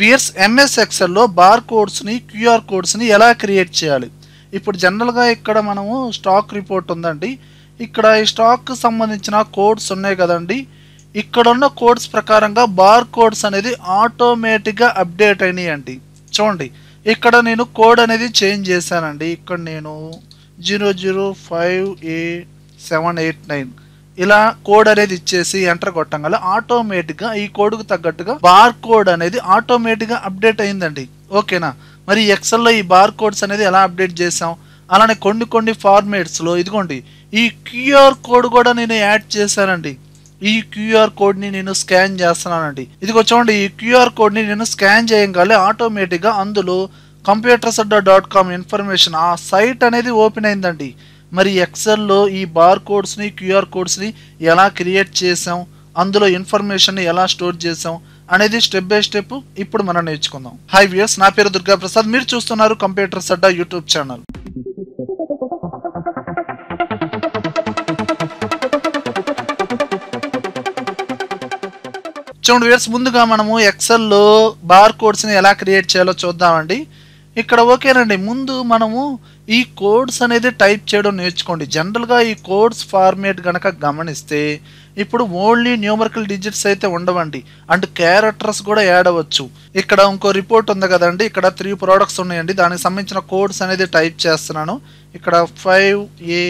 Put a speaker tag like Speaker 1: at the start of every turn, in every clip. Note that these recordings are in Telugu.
Speaker 1: వియర్స్ ఎంఎస్ ఎక్సెల్లో బార్ కోడ్స్ని క్యూఆర్ కోడ్స్ని ఎలా క్రియేట్ చేయాలి? ఇప్పుడు జనరల్గా ఇక్కడ మనము స్టాక్ రిపోర్ట్ ఉందండి. ఇక్కడ ఈ స్టాక్కి సంబంధించిన కోడ్స్ ఉన్నాయి కదండి. ఇక్కడ ఉన్న కోడ్స్ ప్రకారంగా బార్ కోడ్స్ అనేది ఆటోమేటిక్గా అప్డేట్ అయినాయి అండి చూడండి ఇక్కడ నేను కోడ్ అనేది చేంజ్ చేశానండి. ఇక్కడ నేను zero zero five A seven eight nine. ఇలా కోడ్ అనేది ఇచ్చేసి ఎంటర్ కొట్టంగానే ఆటోమేటిక్గా ఈ కోడ్కు తగ్గట్టుగా బార్ కోడ్ అనేది ఆటోమేటిక్గా అప్డేట్ అయిందండి. ఓకేనా మరి ఎక్సెల్లో ఈ బార్ కోడ్స్ అనేది ఎలా అప్డేట్ చేసాం అలానే కొన్ని కొన్ని ఫార్మేట్స్లో ఇదిగోండి ఈ క్యూఆర్ కోడ్ కూడా నేను యాడ్ చేశానండి. ఈ క్యూఆర్ కోడ్ని నేను స్కాన్ చేస్తున్నానండి. ఇదిగో చూడండి ఈ క్యూఆర్ కోడ్ని నేను స్కాన్ చేయగానే ఆటోమేటిక్గా అందులో కంప్యూటర్స్ డాట్ కామ్ ఇన్ఫర్మేషన్ ఆ సైట్ అనేది ఓపెన్ అయిందండి. మరి ఎక్సెల్లో ఈ బార్ కోడ్స్ని క్యూఆర్ కోడ్స్ని ఎలా క్రియేట్ చేసాం అందులో ఇన్ఫర్మేషన్ని ఎలా స్టోర్ చేసాం అనేది స్టెప్ బై స్టెప్ ఇప్పుడు మనం నేర్చుకుందాం. హై వ్యూస్ నా పేరు దుర్గా ప్రసాద్ మీరు చూస్తున్నారు కంప్యూటర్ సడ్డా యూట్యూబ్ ఛానల్ చూడండి వేర్స్ ముందుగా మనము ఎక్సెల్లో బార్ కోడ్స్ని ఎలా క్రియేట్ చేయాలో చూద్దామండి. ఇక్కడ ఓకేనండి. ముందు మనము ఈ కోడ్స్ అనేది టైప్ చేయడం నేర్చుకోండి. జనరల్గా ఈ కోడ్స్ ఫార్మేట్ కనుక గమనిస్తే ఇప్పుడు ఓన్లీ న్యూమరికల్ డిజిట్స్ అయితే ఉండవండి. అండ్ క్యారెక్టర్స్ కూడా యాడ్ అవ్వచ్చు. ఇక్కడ ఇంకో రిపోర్ట్ ఉంది కదండి. ఇక్కడ త్రీ ప్రోడక్ట్స్ ఉన్నాయండి. దానికి సంబంధించిన కోడ్స్ అనేది టైప్ చేస్తున్నాను. ఇక్కడ five A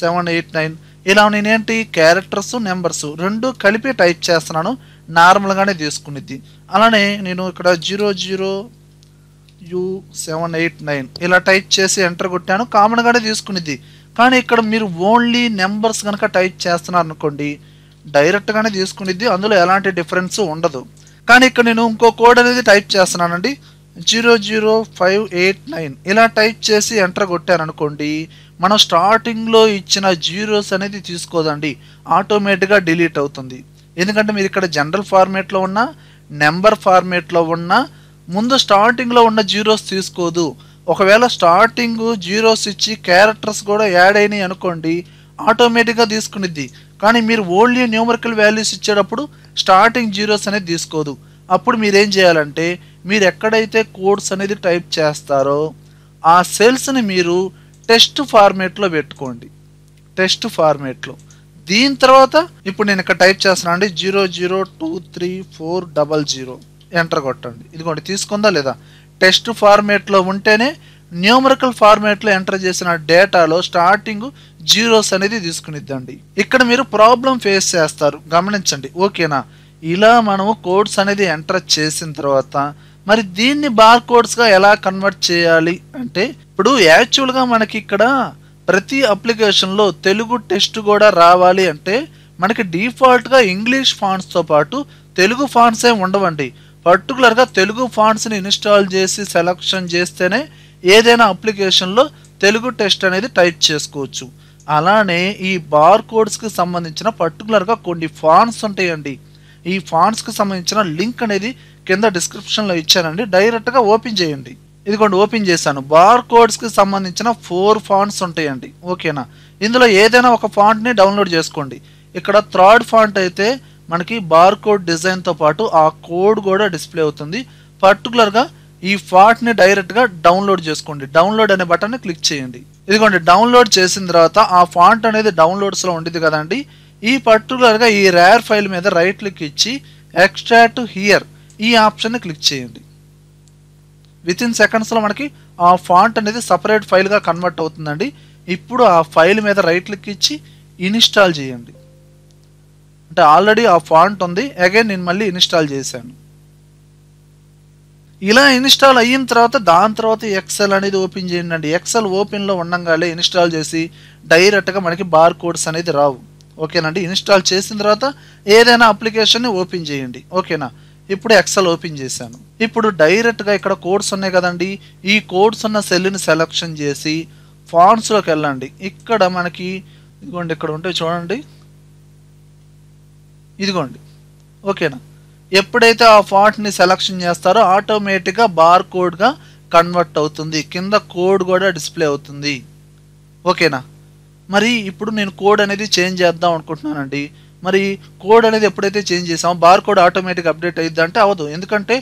Speaker 1: seven eight nine ఇలా నేనేంటి? క్యారెక్టర్స్ నెంబర్స్ రెండు కలిపి టైప్ చేస్తున్నాను. నార్మల్గానే తీసుకునిద్ది. అలానే నేను ఇక్కడ zero zero U seven eight nine ఇలా టైప్ చేసి ఎంటర్ కొట్టాను. కామన్గానే తీసుకునిద్ది. కానీ ఇక్కడ మీరు ఓన్లీ నెంబర్స్ కనుక టైప్ చేస్తున్నారు అనుకోండి డైరెక్ట్గానే తీసుకునిద్ది. అందులో ఎలాంటి డిఫరెన్స్ ఉండదు. కానీ ఇక్కడ నేను ఇంకో కోడ్ అనేది టైప్ చేస్తున్నానండి. Zero zero five eight nine ఇలా టైప్ చేసి ఎంటర్ కొట్టాను అనుకోండి మనం స్టార్టింగ్లో ఇచ్చిన జీరోస్ అనేది తీసుకోదండి. ఆటోమేటిక్గా డిలీట్ అవుతుంది. ఎందుకంటే మీరు ఇక్కడ జనరల్ ఫార్మేట్లో ఉన్న నెంబర్ ఫార్మేట్లో ఉన్న ముందు స్టార్టింగ్లో ఉన్న జీరోస్ తీసుకోదు. ఒకవేళ స్టార్టింగ్ జీరోస్ ఇచ్చి క్యారెక్టర్స్ కూడా యాడ్ అయినాయి అనుకోండి ఆటోమేటిక్గా తీసుకునిద్ది. కానీ మీరు ఓన్లీ న్యూమరికల్ వాల్యూస్ ఇచ్చేటప్పుడు స్టార్టింగ్ జీరోస్ అనేది తీసుకోదు. అప్పుడు మీరేం చేయాలంటే మీరు ఎక్కడైతే కోడ్స్ అనేది టైప్ చేస్తారో ఆ సెల్స్ని మీరు టెస్ట్ ఫార్మేట్లో పెట్టుకోండి. టెస్ట్ ఫార్మేట్లో దీని తర్వాత ఇప్పుడు నేను ఇక్కడ టైప్ చేస్తున్నాను అండి zero zero two three four double zero enter కొట్టండి. ఇదిగోండి తీసుకుందా లేదా? టెస్ట్ ఫార్మేట్లో ఉంటేనే న్యూమరికల్ ఫార్మేట్లో ఎంటర్ చేసిన డేటాలో స్టార్టింగ్ జీరోస్ అనేది తీసుకునిద్దండి. ఇక్కడ మీరు ప్రాబ్లం ఫేస్ చేస్తారు. గమనించండి. ఓకేనా? ఇలా మనము కోడ్స్ అనేది ఎంటర్ చేసిన తర్వాత మరి దీన్ని బార్ కోడ్స్గా ఎలా కన్వర్ట్ చేయాలి? అంటే ఇప్పుడు యాక్చువల్గా మనకి ఇక్కడ ప్రతి అప్లికేషన్లో తెలుగు టెస్ట్ కూడా రావాలి అంటే మనకి డిఫాల్ట్గా ఇంగ్లీష్ ఫాంట్స్తో పాటు తెలుగు ఫాంట్స్ ఉండవండి. పర్టికులర్గా తెలుగు ఫాంట్స్ని ఇన్స్టాల్ చేసి సెలక్షన్ చేస్తేనే ఏదైనా అప్లికేషన్లో తెలుగు టెస్ట్ అనేది టైప్ చేసుకోవచ్చు. అలానే ఈ బార్ కోడ్స్కి సంబంధించిన పర్టికులర్గా కొన్ని ఫాంట్స్ ఉంటాయండి. ఈ ఫాంట్స్కి సంబంధించిన లింక్ అనేది కింద డిస్క్రిప్షన్లో ఇచ్చానండి. డైరెక్ట్గా ఓపెన్ చేయండి. ఇదిగోండి ఓపెన్ చేశాను. బార్ కోడ్స్కి సంబంధించిన ఫోర్ ఫాంట్స్ ఉంటాయండి. ఓకేనా? ఇందులో ఏదైనా ఒక ఫాంట్ని డౌన్లోడ్ చేసుకోండి. ఇక్కడ థర్డ్ ఫాంట్ అయితే మనకి బార్ కోడ్ డిజైన్తో పాటు ఆ కోడ్ కూడా డిస్ప్లే అవుతుంది. పర్టికులర్గా ఈ ఫాంట్ని డైరెక్ట్గా డౌన్లోడ్ చేసుకోండి. డౌన్లోడ్ అనే బటన్ని క్లిక్ చేయండి. ఇదిగోండి డౌన్లోడ్ చేసిన తర్వాత ఆ ఫాంట్ అనేది డౌన్లోడ్స్లో ఉండేది కదండి. ఈ పర్టికులర్గా ఈ రేర్ ఫైల్ మీద రైట్ క్లిక్ ఇచ్చి ఎక్స్ట్రాక్ట్ హియర్ ఈ ఆప్షన్ని క్లిక్ చేయండి. విత్ ఇన్ సెకండ్స్లో మనకి ఆ ఫాంట్ అనేది సపరేట్ ఫైల్గా కన్వర్ట్ అవుతుందండి. ఇప్పుడు ఆ ఫైల్ మీద రైట్ క్లిక్ ఇచ్చి ఇన్స్టాల్ చేయండి. అంటే ఆల్రెడీ ఆ ఫాంట్ ఉంది. అగైన్ నేను మళ్ళీ ఇన్స్టాల్ చేశాను. ఇలా ఇన్స్టాల్ అయిన తర్వాత దాని తర్వాత ఎక్సెల్ అనేది ఓపెన్ చేయండి. అండి ఎక్సెల్ ఓపెన్లో ఉండగానే ఇన్స్టాల్ చేసి డైరెక్ట్గా మనకి బార్ కోడ్స్ అనేది రావు. ఓకేనండి ఇన్స్టాల్ చేసిన తర్వాత ఏదైనా అప్లికేషన్ని ఓపెన్ చేయండి. ఓకేనా ఇప్పుడు ఎక్సెల్ ఓపెన్ చేశాను. ఇప్పుడు డైరెక్ట్గా ఇక్కడ కోడ్స్ ఉన్నాయి కదండి. ఈ కోడ్స్ ఉన్న సెల్ని సెలెక్షన్ చేసి ఫాంట్స్లోకి వెళ్ళండి. ఇక్కడ మనకి ఇదిగోండి ఇక్కడ ఉంటే చూడండి. ఇదిగోండి. ఓకేనా? ఎప్పుడైతే ఆ ఫాంట్ని సెలక్షన్ చేస్తారో ఆటోమేటిక్గా బార్ కోడ్గా కన్వర్ట్ అవుతుంది. కింద కోడ్ కూడా డిస్ప్లే అవుతుంది. ఓకేనా? మరి ఇప్పుడు నేను కోడ్ అనేది చేంజ్ చేద్దాం అనుకుంటున్నానండి. మరి కోడ్ అనేది ఎప్పుడైతే చేంజ్ చేసామో బార్ కోడ్ ఆటోమేటిక్ అప్డేట్ అయ్యిద్ది అంటే అవ్వదు. ఎందుకంటే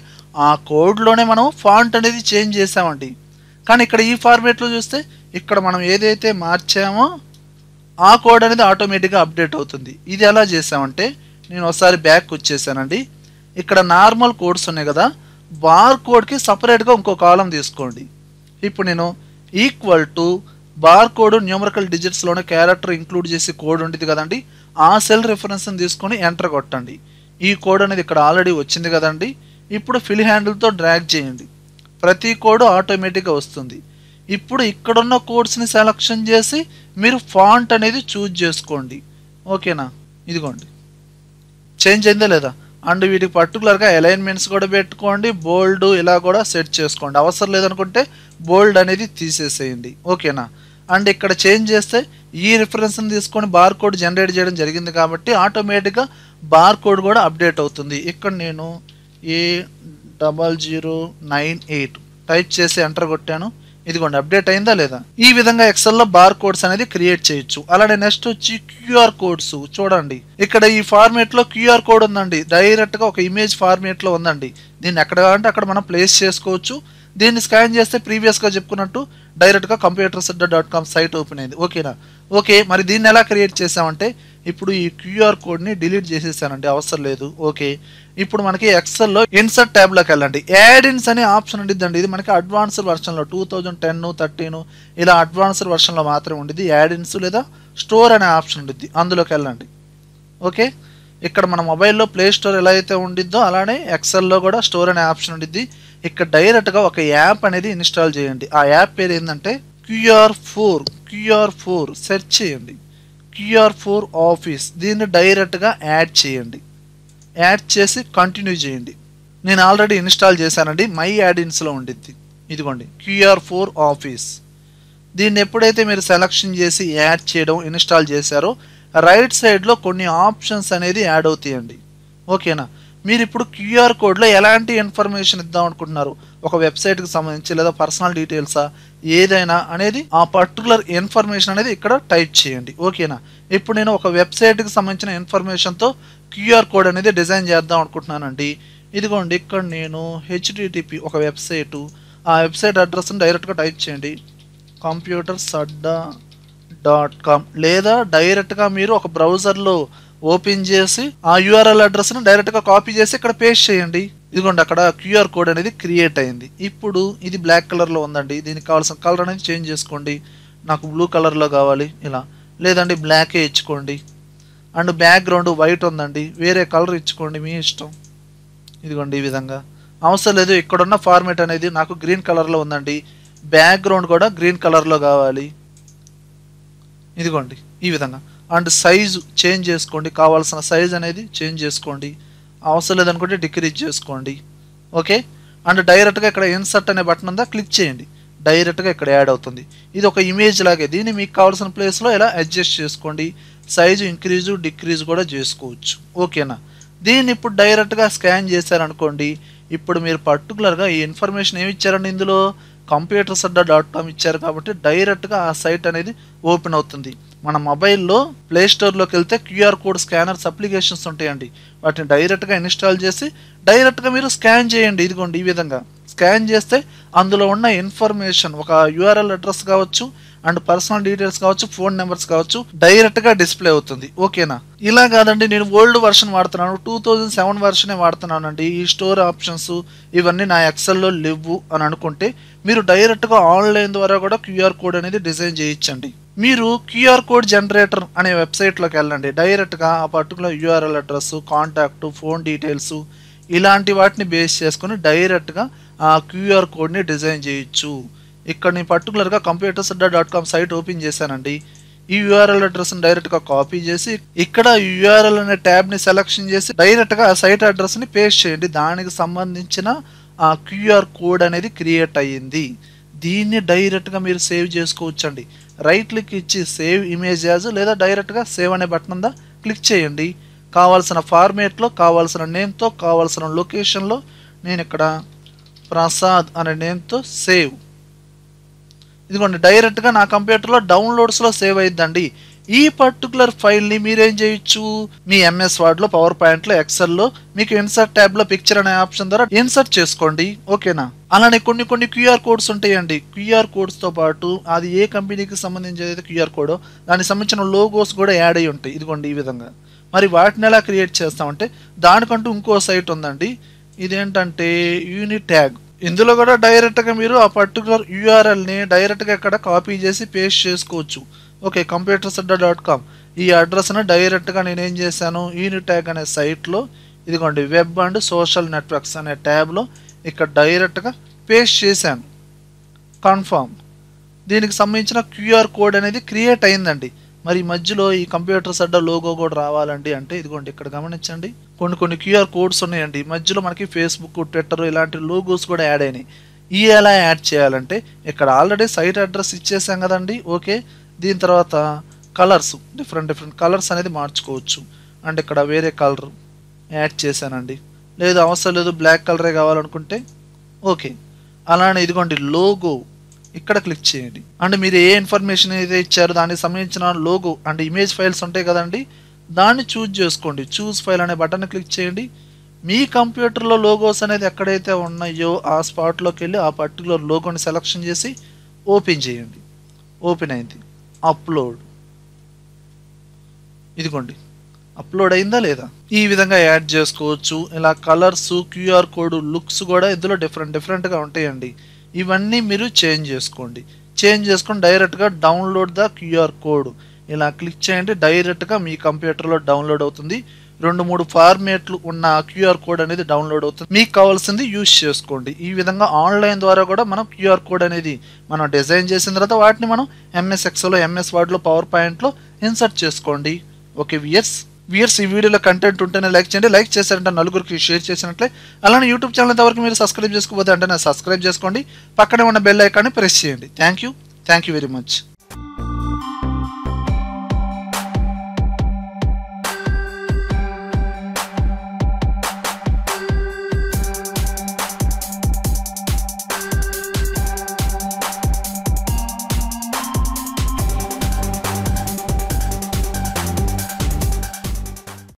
Speaker 1: ఆ కోడ్లోనే మనం ఫాంట్ అనేది చేంజ్ చేసామండి. కానీ ఇక్కడ ఈ ఫార్మేట్లో చూస్తే ఇక్కడ మనం ఏదైతే మార్చామో ఆ కోడ్ అనేది ఆటోమేటిక్గా అప్డేట్ అవుతుంది. ఇది ఎలా చేసామంటే నేను ఒకసారి బ్యాక్ వచ్చేసానండి. ఇక్కడ నార్మల్ కోడ్స్ ఉన్నాయి కదా బార్ కోడ్కి సపరేట్గా ఇంకో కాలం తీసుకోండి. ఇప్పుడు నేను equal to bar code numerical డిజిట్స్లోనే character include చేసి కోడ్ ఉంటుంది కదండి ఆ సెల్ రిఫరెన్స్ని తీసుకొని ఎంటర్ కొట్టండి. ఈ కోడ్ అనేది ఇక్కడ ఆల్రెడీ వచ్చింది కదండి ఇప్పుడు ఫిల్ హ్యాండిల్తో డ్రాగ్ చేయండి. ప్రతి కోడ్ ఆటోమేటిక్గా వస్తుంది. ఇప్పుడు ఇక్కడున్న కోడ్స్ని సెలక్షన్ చేసి మీరు ఫాంట్ అనేది చూజ్ చేసుకోండి. ఓకేనా ఇదిగోండి. చేంజ్ అయిందా లేదా? అండ్ వీటికి పర్టికులర్గా అలైన్మెంట్స్ కూడా పెట్టుకోండి బోల్డ్ ఇలా కూడా సెట్ చేసుకోండి. అవసరం లేదనుకుంటే బోల్డ్ అనేది తీసేసేయండి. ఓకేనా అండ్ ఇక్కడ చేంజ్ చేస్తే ఈ రిఫరెన్స్ని తీసుకొని బార్ కోడ్ జనరేట్ చేయడం జరిగింది కాబట్టి ఆటోమేటిక్గా బార్ కోడ్ కూడా అప్డేట్ అవుతుంది. ఇక్కడ నేను A double zero nine eight type చేసి ఎంటర్ కొట్టాను. ఇదిగోండి అప్డేట్ అయిందా లేదా? ఈ విధంగా ఎక్సెల్లో బార్ కోడ్స్ అనేది క్రియేట్ చేయొచ్చు. అలాగే నెక్స్ట్ వచ్చి క్యూఆర్ కోడ్స్ చూడండి. ఇక్కడ ఈ ఫార్మేట్లో క్యూఆర్ కోడ్ ఉందండి. డైరెక్ట్గా ఒక ఇమేజ్ ఫార్మేట్లో ఉందండి. దీన్ని ఎక్కడ అంటే అక్కడ మనం ప్లేస్ చేసుకోవచ్చు. దీన్ని స్కాన్ చేస్తే ప్రీవియస్గా చెప్పుకున్నట్టు డైరెక్ట్గా computer Sadda dot com site open అయింది. ఓకేనా ఓకే మరి దీన్ని ఎలా క్రియేట్ చేసామంటే ఇప్పుడు ఈ క్యూఆర్ కోడ్ని డిలీట్ చేసేసానండి అవసరం లేదు. ఓకే. ఇప్పుడు మనకి ఎక్సెల్లో ఇన్సర్ట్ ట్యాబ్లోకి వెళ్ళండి. యాడ్ ఇన్స్ అనే ఆప్షన్ ఉండిద్దండి. ఇది మనకి అడ్వాన్స్డ్ వర్షన్లో టూ థౌజండ్ టెన్ థర్టీన్ ఇలా అడ్వాన్స్డ్ వర్షన్లో మాత్రమే ఉండిద్ది. యాడ్ ఇన్స్ లేదా స్టోర్ అనే ఆప్షన్ ఉండిద్ది. అందులోకి వెళ్ళండి. ఓకే. ఇక్కడ మన మొబైల్లో ప్లే స్టోర్ ఎలా అయితే ఉండిద్దో అలానే ఎక్సెల్లో కూడా స్టోర్ అనే ఆప్షన్ ఉండిద్ది. ఇక్కడ డైరెక్ట్గా ఒక యాప్ అనేది ఇన్స్టాల్ చేయండి. ఆ యాప్ పేరు ఏంటంటే QR four QR four. Search చేయండి. క్యూఆర్ ఫోర్ ఆఫీస్ దీన్ని డైరెక్ట్గా యాడ్ చేయండి. యాడ్ చేసి కంటిన్యూ చేయండి. నేను ఆల్రెడీ ఇన్స్టాల్ చేశానండి. మై యాడిన్స్లో ఉండిద్ది. ఇదిగోండి. QR four office. దీన్ని ఎప్పుడైతే మీరు సెలక్షన్ చేసి యాడ్ చేయడం ఇన్స్టాల్ చేశారో రైట్ సైడ్లో కొన్ని ఆప్షన్స్ అనేది యాడ్ అవుతాయండి. ఓకేనా? మీరు ఇప్పుడు క్యూఆర్ కోడ్లో ఎలాంటి ఇన్ఫర్మేషన్ ఇద్దాం అనుకుంటున్నారు? ఒక వెబ్సైట్కి సంబంధించి లేదా పర్సనల్ డీటెయిల్సా? ఏదైనా అనేది ఆ పర్టికులర్ ఇన్ఫర్మేషన్ అనేది ఇక్కడ టైప్ చేయండి. ఓకేనా? ఇప్పుడు నేను ఒక వెబ్సైట్కి సంబంధించిన ఇన్ఫర్మేషన్తో క్యూఆర్ కోడ్ అనేది డిజైన్ చేద్దాం అనుకుంటున్నానండి. ఇదిగోండి ఇక్కడ నేను హెచ్డిటిపి ఒక వెబ్సైటు. ఆ వెబ్సైట్ అడ్రస్ని డైరెక్ట్గా టైప్ చేయండి. కంప్యూటర్ సడ్డా డాట్ కామ్ లేదా డైరెక్ట్గా మీరు ఒక బ్రౌజర్లో ఓపెన్ చేసి ఆ యూఆర్ఎల్ అడ్రస్ని డైరెక్ట్గా కాపీ చేసి ఇక్కడ పేస్ట్ చేయండి. ఇదిగోండి అక్కడ క్యూఆర్ కోడ్ అనేది క్రియేట్ అయింది. ఇప్పుడు ఇది బ్లాక్ కలర్లో ఉందండి. దీనికి కావాల్సిన కలర్ అనేది చేంజ్ చేసుకోండి. నాకు బ్లూ కలర్లో కావాలి ఇలా. లేదండి బ్లాకే ఇచ్చుకోండి. అండ్ బ్యాక్గ్రౌండ్ వైట్ ఉందండి. వేరే కలర్ ఇచ్చుకోండి మీ ఇష్టం. ఇదిగోండి ఈ విధంగా. అవసరం లేదు ఇక్కడున్న ఫార్మేట్ అనేది నాకు గ్రీన్ కలర్లో ఉందండి. బ్యాక్గ్రౌండ్ కూడా గ్రీన్ కలర్లో కావాలి. ఇదిగోండి ఈ విధంగా. అండ్ సైజు చేంజ్ చేసుకోండి. కావాల్సిన సైజ్ అనేది చేంజ్ చేసుకోండి. అవసరం లేదనుకుంటే డిక్రీజ్ చేసుకోండి. ఓకే? అండ్ డైరెక్ట్గా ఇక్కడ ఇన్సర్ట్ అనే బటన్ ఉందా? క్లిక్ చేయండి. డైరెక్ట్గా ఇక్కడ యాడ్ అవుతుంది. ఇది ఒక ఇమేజ్ లాగే. దీన్ని మీకు కావాల్సిన ప్లేస్లో ఇలా అడ్జస్ట్ చేసుకోండి? సైజు ఇంక్రీజు డిక్రీజ్ కూడా చేసుకోవచ్చు. ఓకేనా? దీన్ని ఇప్పుడు డైరెక్ట్గా స్కాన్ చేశారనుకోండి. ఇప్పుడు మీరు పర్టికులర్గా ఈ ఇన్ఫర్మేషన్ ఏమి ఇచ్చారండి ఇందులో? కంప్యూటర్స్ అడ్డా డాట్ కామ్ ఇచ్చారు కాబట్టి డైరెక్ట్గా ఆ సైట్ అనేది ఓపెన్ అవుతుంది. మన మొబైల్లో ప్లే స్టోర్లోకి వెళ్తే క్యూఆర్ కోడ్ స్కానర్స్ అప్లికేషన్స్ ఉంటాయండి. వాటిని డైరెక్ట్గా ఇన్స్టాల్ చేసి డైరెక్ట్గా మీరు స్కాన్ చేయండి. ఇదిగోండి ఈ విధంగా. స్కాన్ చేస్తే అందులో ఉన్న ఇన్ఫర్మేషన్ ఒక యూఆర్ఎల్ అడ్రస్ కావచ్చు అండ్ పర్సనల్ డీటెయిల్స్ కావచ్చు ఫోన్ నెంబర్స్ కావచ్చు డైరెక్ట్గా డిస్ప్లే అవుతుంది. ఓకేనా? ఇలా కాదండి నేను ఓల్డ్ వర్షన్ వాడుతున్నాను టూ థౌజండ్ సెవెన్ వర్షనే వాడుతున్నానండి. ఈ స్టోర్ ఆప్షన్స్ ఇవన్నీ నా ఎక్సెల్లో లేవు అని అనుకుంటే మీరు డైరెక్ట్గా ఆన్లైన్ ద్వారా కూడా క్యూఆర్ కోడ్ అనేది డిజైన్ చేయించండి మీరు క్యూఆర్ కోడ్ జనరేటర్ అనే వెబ్సైట్లోకి వెళ్ళండి. డైరెక్ట్గా ఆ particular URL address contact phone details ఇలాంటి వాటిని బేస్ చేసుకొని డైరెక్ట్గా ఆ క్యూఆర్ కోడ్ని డిజైన్ చేయొచ్చు. ఇక్కడ నేను పర్టికులర్గా computers dot com site open చేశానండి ఈ యూఆర్ఎల్ అడ్రస్ని డైరెక్ట్గా కాపీ చేసి ఇక్కడ యూఆర్ఎల్ అనే ట్యాబ్ని సెలెక్షన్ చేసి డైరెక్ట్గా ఆ సైట్ అడ్రస్ని పేస్ట్ చేయండి. దానికి సంబంధించిన ఆ క్యూఆర్ కోడ్ అనేది క్రియేట్ అయ్యింది. దీన్ని డైరెక్ట్గా మీరు సేవ్ చేసుకోవచ్చండి. రైట్ క్లిక్ ఇచ్చి సేవ్ ఇమేజ్ యాజ్ లేదా డైరెక్ట్గా సేవ్ అనే బటన్ ఉందా క్లిక్ చేయండి. కావాల్సిన ఫార్మేట్లో కావాల్సిన నేమ్తో కావాల్సిన లొకేషన్లో నేను ఇక్కడ ప్రసాద్ అనే నేమ్తో సేవ్ ఇదిగోండి డైరెక్ట్గా నా కంప్యూటర్లో డౌన్లోడ్స్లో సేవ్ అయిద్దండి. ఈ పర్టికులర్ ఫైల్ని మీరేం చేయొచ్చు? మీ ఎంఎస్ వర్డ్లో పవర్ పాయింట్లో ఎక్సెల్లో మీకు ఇన్సర్ట్ ట్యాబ్లో పిక్చర్ అనే ఆప్షన్ ద్వారా ఇన్సర్ట్ చేసుకోండి. ఓకేనా అలానే కొన్ని కొన్ని క్యూఆర్ కోడ్స్ ఉంటాయండి. క్యూఆర్ కోడ్స్తో పాటు అది ఏ కంపెనీకి సంబంధించి క్యూఆర్ కోడో దానికి సంబంధించిన లోగోస్ కూడా యాడ్ అయి ఉంటాయి. ఇదిగోండి ఈ విధంగా. మరి వాటిని ఎలా క్రియేట్ చేస్తామంటే దానికంటూ ఇంకో సైట్ ఉందండి. ఇదేంటంటే యూనిట్ ట్యాగ్ ఇందులో కూడా డైరెక్ట్గా మీరు ఆ పర్టికులర్ యూఆర్ఎల్ని డైరెక్ట్గా ఇక్కడ కాపీ చేసి పేస్ట్ చేసుకోవచ్చు. Okay computer Sadda dot com ఈ అడ్రస్ని డైరెక్ట్గా నేను ఏం చేశాను? యూనిట్ అనే సైట్లో ఇదిగోండి వెబ్ అండ్ సోషల్ నెట్వర్క్స్ అనే ట్యాబ్లో ఇక్కడ డైరెక్ట్గా పేస్ట్ చేశాను. కన్ఫామ్ దీనికి సంబంధించిన క్యూఆర్ కోడ్ అనేది క్రియేట్ అయిందండి. మరి మధ్యలో ఈ కంప్యూటర్ సడ్డ లోగో కూడా రావాలండి అంటే ఇదిగోండి ఇక్కడ గమనించండి. కొన్ని కొన్ని క్యూఆర్ కోడ్స్ ఉన్నాయండి. మధ్యలో మనకి ఫేస్బుక్ ట్విట్టర్ ఇలాంటి లోగోస్ కూడా యాడ్ అయినాయి. ఈ ఎలా యాడ్ చేయాలంటే ఇక్కడ ఆల్రెడీ సైట్ అడ్రస్ ఇచ్చేసాం కదండి. ఓకే దీని తర్వాత కలర్స్ డిఫరెంట్ డిఫరెంట్ కలర్స్ అనేది మార్చుకోవచ్చు. అండ్ ఇక్కడ వేరే కలర్ యాడ్ చేశానండి. లేదు అవసరం లేదు బ్లాక్ కలరే కావాలనుకుంటే ఓకే అలానే ఇదిగోండి లోగో ఇక్కడ క్లిక్ చేయండి. అండ్ మీరు ఏ ఇన్ఫర్మేషన్ అయితే ఇచ్చారో దానికి సంబంధించిన లోగో అండ్ ఇమేజ్ ఫైల్స్ ఉంటాయి కదండి. దాన్ని చూజ్ చేసుకోండి. చూస్ ఫైల్ అనే బటన్ క్లిక్ చేయండి. మీ కంప్యూటర్లో లోగోస్ అనేది ఎక్కడైతే ఉన్నాయో ఆ స్పాట్లోకి వెళ్ళి ఆ పర్టికులర్ లోగోని సెలక్షన్ చేసి ఓపెన్ చేయండి. ఓపెన్ అయింది. అప్లోడ్. ఇదిగోండి. అప్లోడ్ అయిందా లేదా? ఈ విధంగా యాడ్ చేసుకోవచ్చు. ఇలా కలర్స్ క్యూఆర్ కోడ్ లుక్స్ కూడా ఇందులో డిఫరెంట్ డిఫరెంట్గా ఉంటాయండి. ఇవన్నీ మీరు చేంజ్ చేసుకోండి. చేంజ్ చేసుకొని డైరెక్ట్గా డౌన్లోడ్ ద క్యూఆర్ కోడ్. ఇలా క్లిక్ చేయండి. డైరెక్ట్గా మీ కంప్యూటర్లో డౌన్లోడ్ అవుతుంది. రెండు మూడు ఫార్మేట్లు ఉన్న క్యూఆర్ కోడ్ అనేది డౌన్లోడ్ అవుతుంది. మీకు కావాల్సింది యూజ్ చేసుకోండి. ఈ విధంగా ఆన్లైన్ ద్వారా కూడా మనం క్యూఆర్ కోడ్ అనేది మనం డిజైన్ చేసిన తర్వాత వాటిని మనం ఎంఎస్ ఎక్స్లో ఎంఎస్ వర్డ్లో పవర్ పాయింట్లో ఇన్సర్ట్ చేసుకోండి. ఓకే వియర్స్ వియర్స్ ఈ వీడియోలో కంటెంట్ ఉంటేనే లైక్ చేయండి. లైక్ చేశారంటే నలుగురికి షేర్ చేసినట్లే. అలానే యూట్యూబ్ ఛానల్ ఎంతవరకు మీరు సబ్స్క్రైబ్ చేసుకోకపోతే అంటే సబ్స్క్రైబ్ చేసుకోండి. పక్కనే ఉన్న బెల్ ఐకాన్ని ప్రెస్ చేయండి. Thank you thank you very much